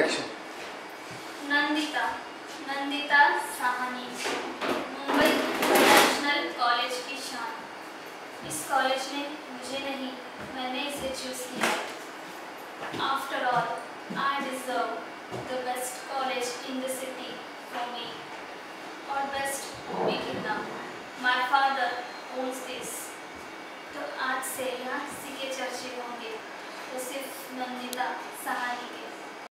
Action Nandita Nandita Sahni Mumbai national college की शान। इस कॉलेज ने मुझे नहीं, मैंने इसे चूज़ किया। After all I deserve the best college in the city for me और बेस्ट भी कितना। माय फादर ओन्स दिस तो आज से यहाँ किसी के चर्चे होंगे। तो सिर्फ़ नंदिता साहनी